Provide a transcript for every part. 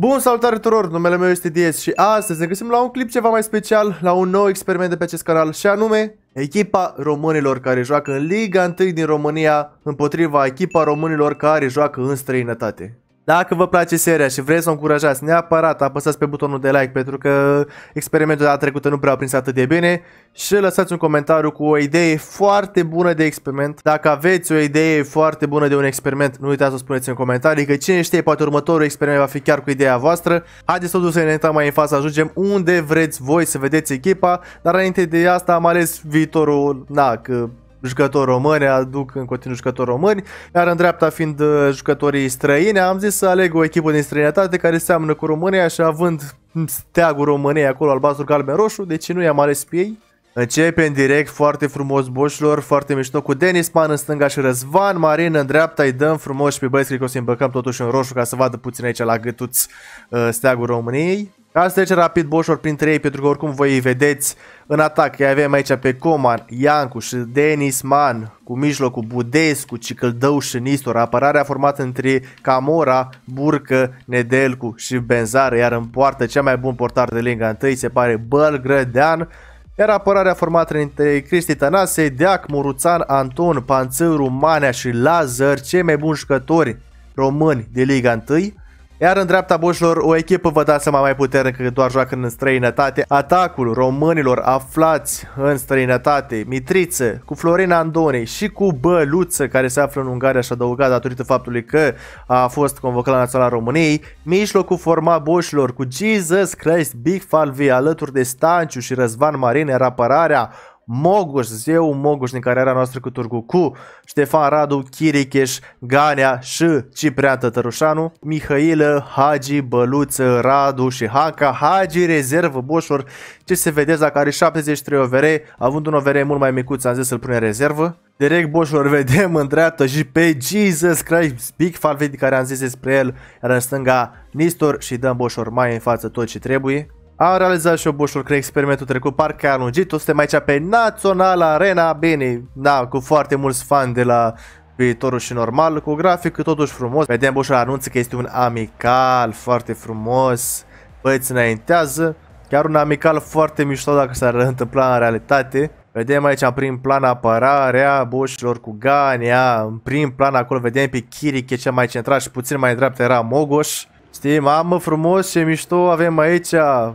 Bun, salutare tuturor, numele meu este Diez și astăzi ne găsim la un clip ceva mai special, la un nou experiment de pe acest canal și anume echipa românilor care joacă în Liga 1 din România împotriva echipa românilor care joacă în străinătate. Dacă vă place seria și vreți să o încurajați, neapărat apăsați pe butonul de like pentru că experimentul de data trecută nu prea a prins atât de bine și lăsați un comentariu cu o idee foarte bună de experiment. Dacă aveți o idee foarte bună de un experiment, nu uitați să o spuneți în comentarii că cine știe, poate următorul experiment va fi chiar cu ideea voastră. Haideți totuși să ne uităm mai în față, ajungem unde vreți voi să vedeți echipa, dar înainte de asta am ales viitorul, na, că jucători români, aduc în continuu jucători români, iar în dreapta fiind uh, jucătorii străini, am zis să aleg o echipă din străinătate care seamănă cu România și având steagul României acolo albastru, galben, roșu, deci nu i-am ales pe ei. Începe în direct foarte frumos boșilor, foarte mișto cu Denis Man în stânga și Răzvan Marin în dreapta, îi dăm frumos și pe băieți, cred că o să îmbăcăm totuși în roșu ca să vadă puțin aici la gâtuț uh, steagul României. Ca să trece rapid boșor printre ei, pentru că oricum voi îi vedeți în atac. Îi avem aici pe Coman, Iancu și Denis Man, cu mijlocul Budescu, Cicăldău și Nistor. Apărarea formată între Camora, Burcă, Nedelcu și Benzară, iar în poartă cea mai bun portar de Liga 1 se pare Bălgrădean. Iar apărarea formată între Cristi Tănase, Deac, Muruțan, Anton, Panțăru, Manea și Lazar, cei mai buni jucători români de Liga 1. Iar în dreapta boșilor, o echipă vă dați seama mai puternică că doar joacă în străinătate. Atacul românilor aflați în străinătate, Mitriță, cu Florina Andonei și cu Băluță, care se află în Ungaria și adăugat datorită faptului că a fost convocat la Naționala României. Mijlocul format boșilor cu Jesus Christ, Big Falvi alături de Stanciu și Răzvan Marin, iar apărarea Moguș, zeu Moguș din cariera noastră cu Turgu, cu Ștefan Radu, Chiricheș, Ganea și Ciprian Tătărușanu, Mihailă, Hagi, Băluță, Radu și Hanca, Hagi, rezervă, boșor, ce se vedeți dacă are 73 OVR, având un OVR mult mai micuț, am zis să-l pune rezervă. Direct boșor vedem în dreapta și pe Jesus Christ, Big Falvedi care am zis despre el, iar în stânga Nistor și dăm boșor mai în față tot ce trebuie. Am realizat și eu bușul, cred, experimentul trecut, parcă a lungit, suntem aici pe Național Arena, bine, da, cu foarte mulți fani de la viitorul și normal, cu grafic totuși frumos. Vedem bușul anunță că este un amical foarte frumos, băieți înaintează, chiar un amical foarte mișto dacă s-ar întâmpla în realitate. Vedem aici în prim plan apărarea boșilor cu Gania, în prim plan acolo vedem pe Chiriche cel mai centrat și puțin mai dreapta era Mogoș. Știi, mamă frumos și mișto avem aici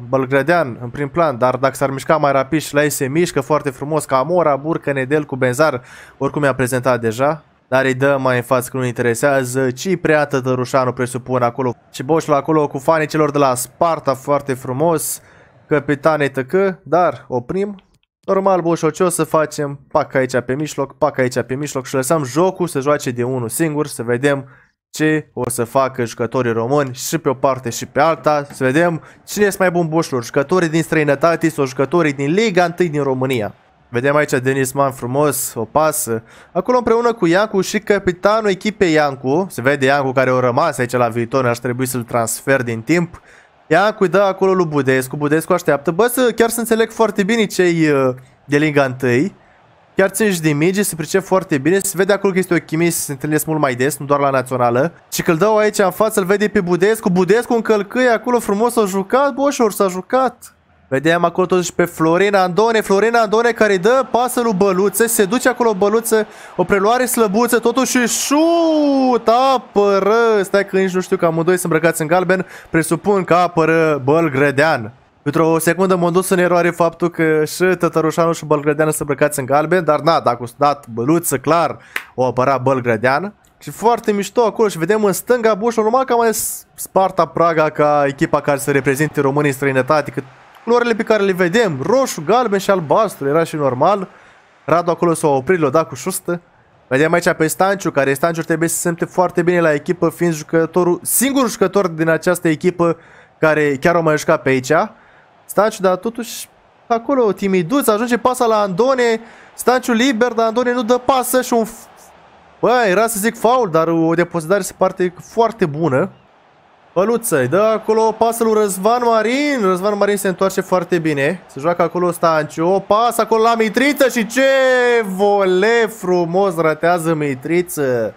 Bălgrădean în prim plan, dar dacă s-ar mișca mai rapid și la ei se mișcă foarte frumos ca Amora, Burcă, Nedel cu Benzar, oricum mi-a prezentat deja. Dar îi dă mai în față că nu interesează. Ciprea Tătărușanu presupun acolo. Și boșul acolo cu fanii celor de la Sparta foarte frumos. Capitane tăcă, dar oprim. Normal, boșul, ce o să facem? Pac aici pe mijloc, pac aici pe mijloc și lăsăm jocul să joace de unul singur, să vedem ce o să facă jucătorii români și pe o parte și pe alta. Să vedem cine este mai bun bușlor, jucătorii din străinătate sau jucătorii din Liga 1 din România. Vedem aici Denis Man frumos, o pasă. Acolo împreună cu Iancu și capitanul echipei Iancu. Se vede Iancu care o rămas aici la viitor, aș trebui să-l transfer din timp. Iancu îi dă acolo lui Budescu, Budescu așteaptă. Bă, să, chiar să înțeleg foarte bine cei uh, de Liga 1. Chiar țin de mige, se pricep foarte bine, se vede acolo că este o chimie să se întâlnesc mult mai des, nu doar la națională. Și că îl dau aici în față, îl vede pe Budescu, Budescu în călcâie, acolo frumos a jucat, boșor s-a jucat. Vedeam acolo totuși pe Florina Andone, Florina Andone care dă pasă lui Băluță, se duce acolo Băluță, o preluare slăbuță, totuși șut, apără, stai că nici nu știu că amândoi sunt îmbrăcați în galben, presupun că apără Bălgrădean. Într-o secundă m-am dus în eroare faptul că și Tătărușanu și Bălgrădeană sunt îmbrăcați în galben, dar na, dacă o dat băluță, clar, o apăra Bălgrădeană. Și foarte mișto acolo și vedem în stânga Bușul, normal că mai Sparta Praga ca echipa care să reprezinte românii în străinătate, că culorile pe care le vedem, roșu, galben și albastru, era și normal. Radu acolo s-a oprit, l-a dat cu șustă. Vedem aici pe Stanciu, care Stanciu trebuie să se simte foarte bine la echipă, fiind jucătorul, singurul jucător din această echipă care chiar o mai jucat pe aici. Stanciu, dar totuși acolo timiduț, ajunge pasa la Andone, Stanciu liber, dar Andone nu dă pasă și un... Bă, era să zic faul, dar o depozitare se parte foarte bună. Păluță, îi dă acolo o pasă lui Răzvan Marin. Răzvan Marin se întoarce foarte bine. Se joacă acolo Stanciu. O pasă acolo la Mitriță și ce vole frumos ratează Mitriță.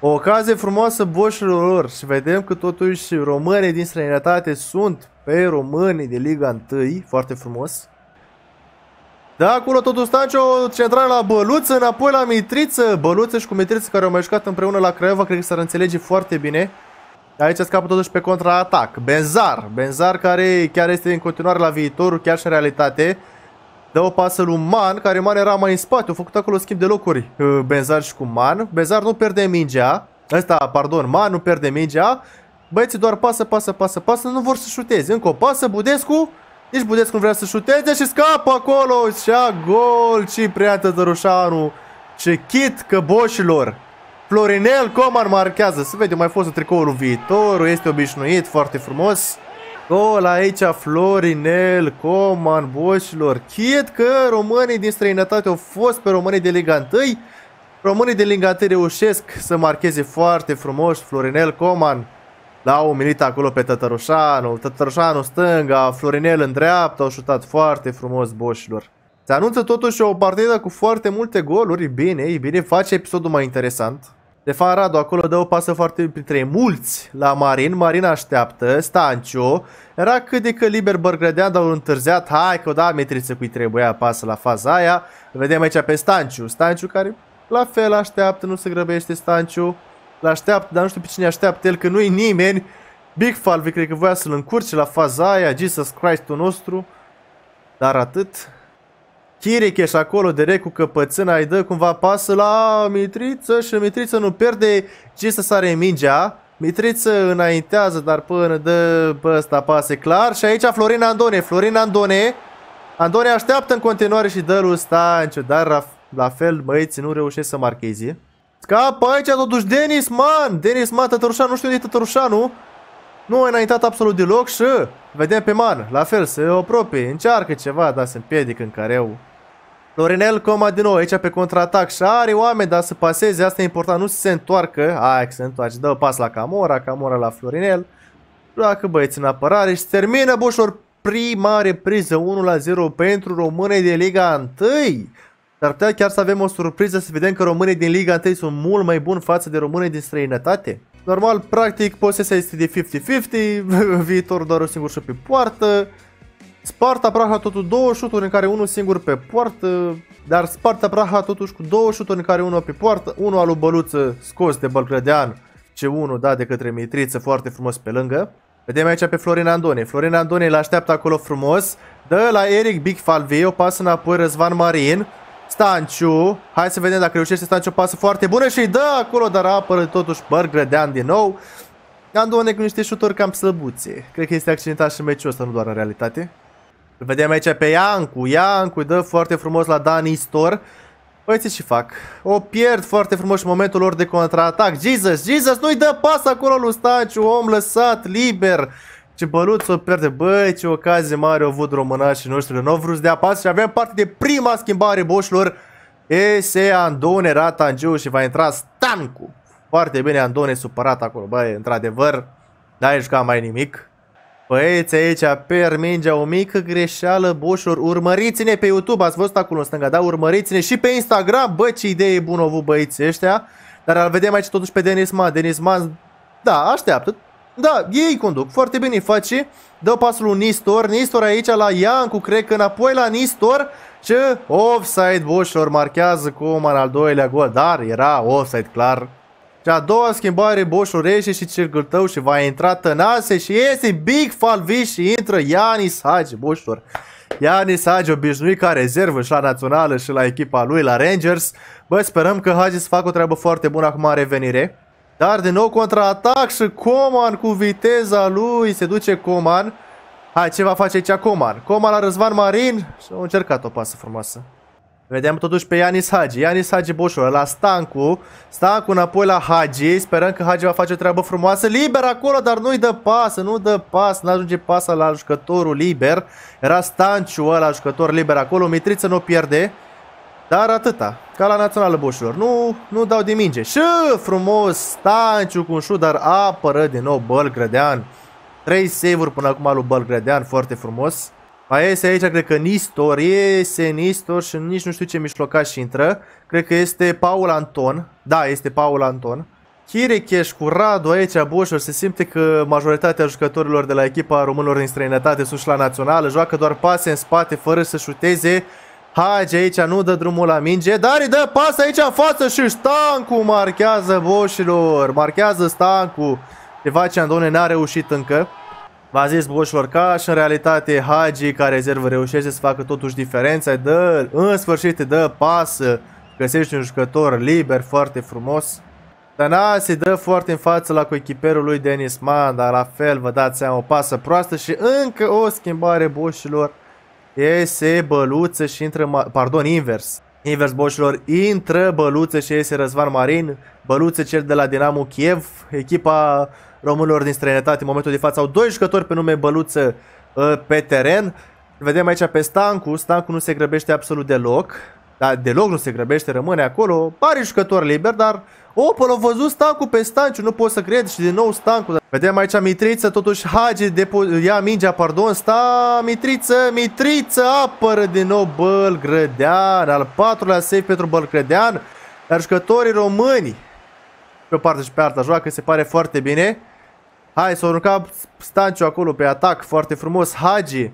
O ocazie frumoasă boșilor lor și vedem că totuși românii din străinătate sunt pe românii de Liga 1, foarte frumos. Da, acolo totul Stanciu, central la Băluță, înapoi la Mitriță, Băluță și cu Mitriță care au mai jucat împreună la Craiova, cred că s-ar înțelege foarte bine. Aici scapă totuși pe contraatac. Benzar, Benzar care chiar este în continuare la viitorul, chiar și în realitate. Dă o pasă lui Man, care Man era mai în spate, au făcut acolo schimb de locuri uh, Benzar și cu Man. Benzar nu pierde mingea, ăsta, pardon, Man nu pierde mingea. Băieții doar pasă, pasă, pasă, pasă, nu vor să șuteze. Încă o pasă, Budescu, nici Budescu nu vrea să șuteze și scapă acolo și a gol Ciprian Tătărușanu. Ce chit căboșilor. Florinel Coman marchează. Să vedem, mai fost în tricoul viitorul. Este obișnuit, foarte frumos. Gol aici Florinel Coman, boșilor. Chit că românii din străinătate au fost pe românii de Liga 1. Românii de Liga 1 reușesc să marcheze foarte frumos Florinel Coman. L-au umilit acolo pe Tătărușanu, Tătărușanu stânga, Florinel în dreapta, au șutat foarte frumos boșilor. Se anunță totuși o partidă cu foarte multe goluri, bine, e bine, face episodul mai interesant. Stefan Radu acolo dă o pasă foarte printre mulți la Marin, Marin așteaptă, Stanciu, era cât de că liber Bărgrădean, dar întârziat, hai că o da metriță cui trebuia pasă la faza aia. Vedem aici pe Stanciu, Stanciu care la fel așteaptă, nu se grăbește Stanciu. L-așteaptă, dar nu știu pe cine așteaptă el, că nu-i nimeni. Big Falve cred că voia să-l încurce la faza aia, Jesus Christul nostru. Dar atât. Chiricheș acolo direct cu căpățâna îi dă cumva pasă la Mitriță și Mitriță nu pierde Jesus are mingea. Mitriță înaintează, dar până dă pe ăsta pase clar. Și aici Florin Andone, Florin Andone. Andone așteaptă în continuare și dă lui Stanciu, dar la fel băieții nu reușesc să marcheze. Scapă aici totuși Denis Man! Denis Man, Tătărușanu, nu știu unde e Tătărușanu. Nu a înaintat absolut deloc și vedem pe Man. La fel, se apropie, încearcă ceva, dar se împiedică în careu. Florinel Coma din nou aici pe contraatac și are oameni, dar să paseze, asta e important, nu se întoarcă. Hai că se întoarce, dă pas la Camora, Camora la Florinel. Joacă băieți în apărare și termină Bușor prima repriză 1 la 0 pentru românii de Liga 1. Dar putea chiar să avem o surpriză să vedem că românii din Liga 1 sunt mult mai buni față de românii din străinătate. Normal, practic, posesia este de 50-50, viitor doar un singur șut pe poartă. Sparta Praha totul două șuturi în care unul singur pe poartă, dar Sparta Praha totuși cu două șuturi în care unul pe poartă, unul al lui Băluță scos de Bălcrădean, ce unul dat de către Mitriță foarte frumos pe lângă. Vedem aici pe Florin Andone. Florin Andone îl așteaptă acolo frumos. Dă la Eric Big Falvei, o pasă înapoi Răzvan Marin. Stanciu, hai să vedem dacă reușește Stanciu o pasă foarte bună și îi dă acolo, dar apără totuși Bărgrădean din nou. Andone cu niște șuturi cam slăbuțe. Cred că este accidentat și meciul ăsta, nu doar în realitate. Îl vedem aici pe Iancu. Iancu dă foarte frumos la Dani Stor. Băieții și fac. O pierd foarte frumos în momentul lor de contraatac. Jesus, Jesus, nu-i dă pas acolo lui Stanciu, om lăsat, liber. Ce băluț o pierde, băi, ce ocazie mare au avut românașii noștri. Nu au vrut să dea pas și avem parte de prima schimbare boșilor. Ese Andone rata în și va intra Stancu. Foarte bine Andone supărat acolo, băi, într-adevăr. N-ai jucat mai nimic. Băieți aici, per mingea, o mică greșeală, boșilor. Urmăriți-ne pe YouTube, ați văzut acolo în stânga, da? Urmăriți-ne și pe Instagram, bă, ce idee bună au avut băieții ăștia. Dar îl vedem aici totuși pe Denis Man. Denis Man, da, așteaptă. Da, ei conduc, foarte bine face. Dă pasul lui Nistor, Nistor aici la Iancu, cred că înapoi la Nistor. Ce offside, boșilor, marchează Coman al doilea gol, dar era offside clar. Și a doua schimbare, Boșul rește și cercul tău și va intra Tănase și iese Big Falvi și intră Ianis Hagi, Boșor. Ianis Hagi obișnuit ca rezervă și la națională și la echipa lui, la Rangers. Bă, sperăm că Hagi să facă o treabă foarte bună acum în revenire. Dar din nou contraatac și Coman cu viteza lui, se duce Coman. Hai, ce va face aici Coman? Coman la Răzvan Marin și a încercat o pasă frumoasă. Vedem totuși pe Ianis Hagi. Ianis Hagi Boșor la Stancu. Stancu înapoi la Hagi. Sperăm că Hagi va face o treabă frumoasă. Liber acolo, dar nu-i dă pasă. Nu dă pas. Nu ajunge pasă la jucătorul liber. Era Stanciu ăla jucător liber acolo. Mitriță nu pierde. Dar atâta. Ca la națională Boșilor. Nu, nu dau de minge. Și frumos Stanciu cu un șut, dar apără din nou Bălgrădean. Trei save-uri până acum lui Bălgrădean. Foarte frumos. Mai este aici, cred că Nistor, iese Nistor și nici nu știu ce mișlocaș intră. Cred că este Paul Anton. Da, este Paul Anton. Chiricheș cu Radu aici, Boșor, se simte că majoritatea jucătorilor de la echipa românilor din străinătate sunt și la națională, joacă doar pase în spate fără să șuteze. Hagi aici nu dă drumul la minge, dar îi dă pas aici în față și Stancu marchează boșilor, marchează Stancu. Ceva Andone n-a reușit încă. V-a zis boșilor ca și în realitate Hagi ca rezervă reușește să facă totuși diferența, dă, în sfârșit dă pas, găsești un jucător liber foarte frumos. Tanase dă foarte în față la coechiperul lui Denis Man, dar la fel vă dați seama o pasă proastă și încă o schimbare boșilor. Iese băluță și intră, pardon, invers. Invers boșilor, intră băluță și iese Răzvan Marin, băluță cel de la Dinamo Kiev, echipa românilor din străinătate în momentul de față au doi jucători pe nume băluță uh, pe teren. Vedem aici pe Stancu, Stancu nu se grăbește absolut deloc, dar deloc nu se grăbește, rămâne acolo, pare jucător liber, dar Opel a văzut Stancu pe Stanciu, nu pot să cred și din nou Stancu. Vedem aici Mitriță, totuși Hagi ia mingea, pardon, sta Mitriță, Mitriță apără din nou Bălgrădean, al patrulea save pentru Bălgrădean, dar jucătorii români pe o parte și pe alta joacă, se pare foarte bine. Hai să o arunca Stanciu acolo pe atac, foarte frumos, Hagi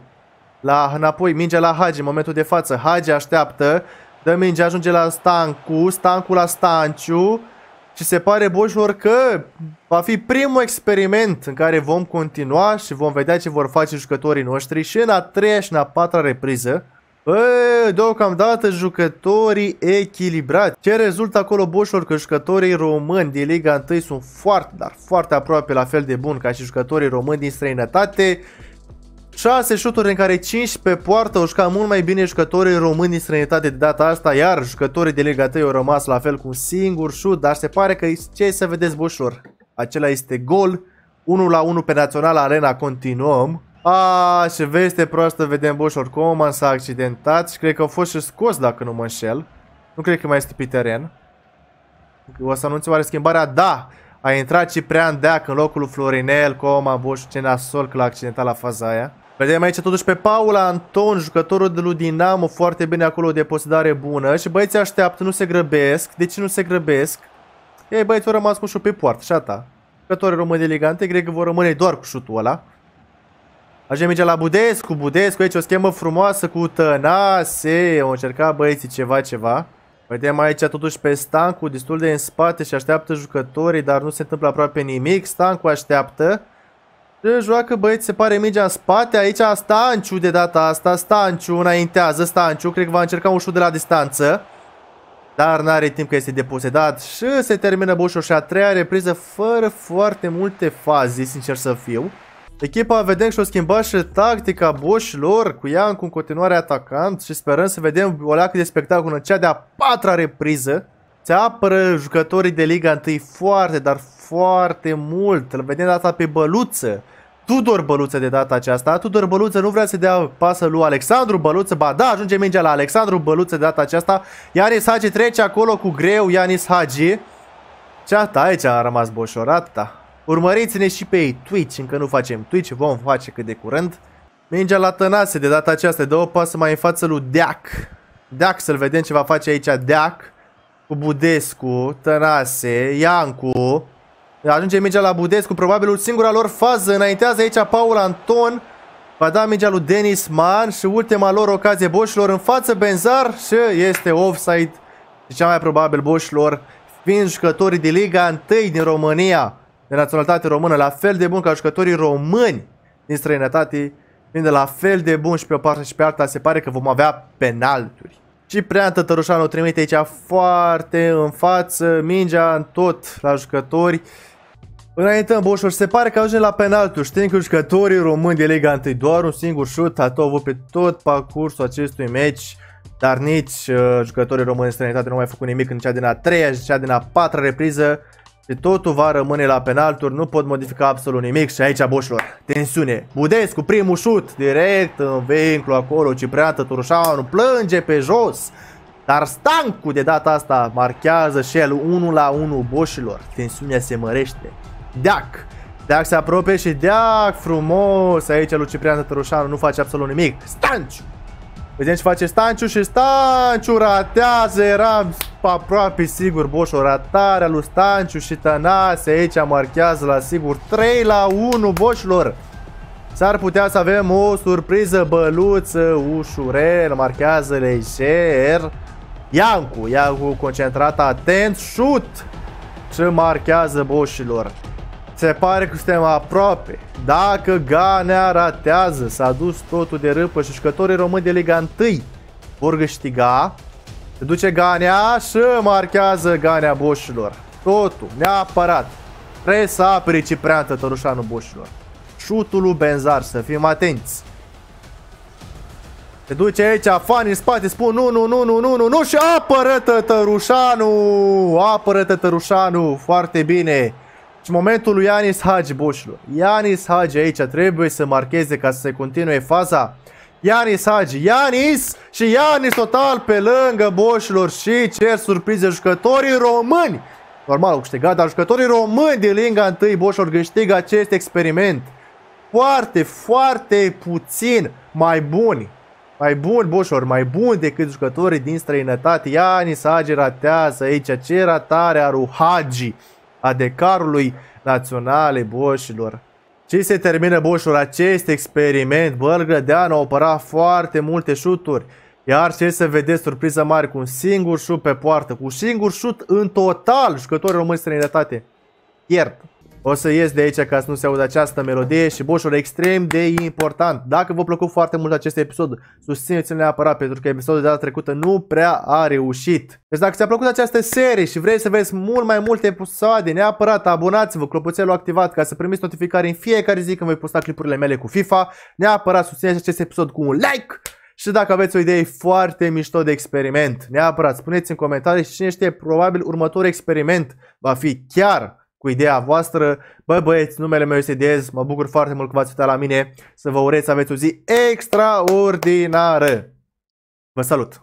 la înapoi, mingea la Hagi în momentul de față, Hagi așteaptă, dă mingea, ajunge la Stancu, Stancu la Stanciu, și se pare, boșilor, că va fi primul experiment în care vom continua și vom vedea ce vor face jucătorii noștri și în a treia și în a patra repriză. Bă, deocamdată jucătorii echilibrați. Ce rezultă acolo, boșilor, că jucătorii români din Liga 1 sunt foarte, dar foarte aproape la fel de buni ca și jucătorii români din străinătate. 6 șuturi în care 5 pe poartă au jucat mult mai bine jucătorii români din străinătate de data asta, iar jucătorii de Liga 3 au rămas la fel cu un singur șut, dar se pare că ce să vedeți boșor, acela este gol, 1 la 1 pe Național Arena, continuăm. A, și veste proastă, vedem boșor, Coman s-a accidentat și cred că a fost și scos dacă nu mă înșel. Nu cred că mai este pe teren. O să anunțe oare schimbarea? Da! A intrat Ciprian Deac în locul lui Florinel, Coman, Boș, ce nasol că l-a accidentat la faza aia. Vedem aici totuși pe Paula Anton, jucătorul de lui Dinamo, foarte bine acolo de posedare bună. Și băieții așteaptă, nu se grăbesc. De ce nu se grăbesc? Ei, băieții au rămas cu șut pe poartă și ata. Jucătorii români elegante, cred că vor rămâne doar cu șutul ăla. Ajungem aici la Budescu, Budescu aici o schemă frumoasă cu Tănase. Au încercat băieții ceva, ceva. Vedem aici totuși pe Stancu, destul de în spate și așteaptă jucătorii, dar nu se întâmplă aproape nimic. Stancu așteaptă. Joacă băieți, se pare mingea în spate, aici Stanciu de data asta, Stanciu înaintează, Stanciu, cred că va încerca un șut de la distanță. Dar n-are timp că este deposedat și se termină Boșor și a treia repriză fără foarte multe faze, sincer să fiu. Echipa vedem și o schimbat și tactica boșilor cu Iancu în continuare atacant și sperăm să vedem o leacă de spectacol în cea de-a patra repriză. Se apără jucătorii de Liga 1 foarte, dar foarte mult. Îl vedem data pe Băluță. Tudor Băluță de data aceasta. Tudor Băluță nu vrea să dea pasă lui Alexandru Băluță. Ba da, ajunge mingea la Alexandru Băluță de data aceasta. Ianis Hagi trece acolo cu greu. Ianis Hagi. Ceata aici a rămas boșorat. Da. Urmăriți-ne și pe Twitch. Încă nu facem Twitch. Vom face cât de curând. Mingea la Tănase de data aceasta. Dă o pasă mai în față lui Deac. Deac să-l vedem ce va face aici Deac. Cu Budescu, Tănase, Iancu. Ajunge mingea la Budescu, probabil singura lor fază. Înaintează aici Paul Anton. Va da mingea lui Denis Man și ultima lor ocazie boșilor în față Benzar și este offside. Și cea mai probabil boșilor fiind jucătorii de Liga 1 din România, de naționalitate română, la fel de bun ca jucătorii români din străinătate, fiind la fel de bun și pe o parte și pe alta, se pare că vom avea penalturi. Și prea Tătărușanu trimite aici foarte în față, mingea în tot la jucători. Înainte în Boșor, se pare că ajunge la penaltul. Știm că jucătorii români de Liga 1 doar un singur șut a avut pe tot parcursul acestui meci. Dar nici uh, jucătorii români de străinătate nu au mai făcut nimic în cea din a treia și cea din a patra repriză. Și totul va rămâne la penalturi, nu pot modifica absolut nimic și aici boșilor, tensiune. Budescu, primul șut, direct în vincul acolo, Ciprian Tăturușanu plânge pe jos. Dar Stancu de data asta marchează și el 1 la 1 boșilor, tensiunea se mărește. Deac. Deac se apropie și Deac frumos. Aici lui Ciprian Tătărușanu nu face absolut nimic. Stanciu. Vedem ce face Stanciu și Stanciu ratează. Era aproape sigur Boș, o ratare a lui Stanciu și Tănase aici marchează la sigur 3 la 1 Boșilor. S-ar putea să avem o surpriză băluță ușurel, marchează lejer. Iancu, Iancu concentrat atent, șut ce marchează boșilor. Se pare că suntem aproape. Dacă Ganea ratează, s-a dus totul de râpă și jucătorii români de Liga 1 vor câștiga. Se duce Ganea și marchează Ganea boșilor. Totul, neapărat. Trebuie să apere Ciprian Tătărușanu boșilor. Șutul lui Benzar, să fim atenți. Se duce aici, fani în spate, spun nu, nu, nu, nu, nu, nu, nu și apără Tătărușanu, apără Tătărușanu, foarte bine. Și momentul lui Ianis Hagi, boșilor. Ianis Hagi aici trebuie să marcheze ca să se continue faza. Ianis Hagi, Ianis și Ianis total pe lângă boșilor și cer surprize jucătorii români. Normal, au câștigat, dar jucătorii români din Liga 1 boșilor câștigă acest experiment. Foarte, foarte puțin mai buni mai bun, Boșor, mai bun decât jucătorii din străinătate. Ianis Hagi ratează aici. Ce ratare a lui Hagi, a decarului naționale, boșilor. Ce se termină, boșilor, acest experiment? Bălgrădeanu a opărat foarte multe șuturi. Iar ce să vedeți, surpriză mare, cu un singur șut pe poartă, cu un singur șut în total, jucătorii români străinătate. Pierd. O să ies de aici ca să nu se audă această melodie și boșul extrem de important. Dacă v-a plăcut foarte mult acest episod, susțineți-l neapărat pentru că episodul de data trecută nu prea a reușit. Deci dacă ți-a plăcut această serie și vrei să vezi mult mai multe episoade, neapărat abonați-vă, clopoțelul activat ca să primiți notificare în fiecare zi când voi posta clipurile mele cu FIFA. Neapărat susțineți acest episod cu un like! Și dacă aveți o idee foarte mișto de experiment, neapărat spuneți în comentarii și cine știe, probabil următorul experiment va fi chiar cu ideea voastră. Bă băieți, numele meu este Diez, mă bucur foarte mult că v-ați uitat la mine, să vă urez să aveți o zi extraordinară. Vă salut!